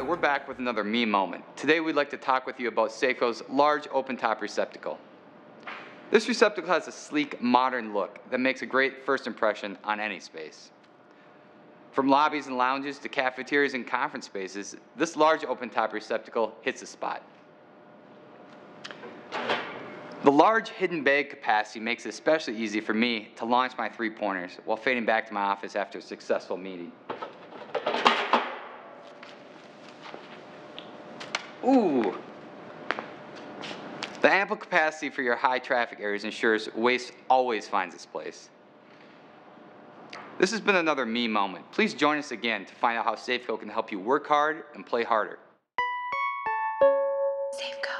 we're back with another me moment. Today we'd like to talk with you about Safco's large open top receptacle. This receptacle has a sleek, modern look that makes a great first impression on any space. From lobbies and lounges to cafeterias and conference spaces, this large open top receptacle hits the spot. The large hidden bag capacity makes it especially easy for me to launch my three pointers while fading back to my office after a successful meeting. Ooh. The ample capacity for your high traffic areas ensures waste always finds its place. This has been another me moment. Please join us again to find out how Safco can help you work hard and play harder. Safco.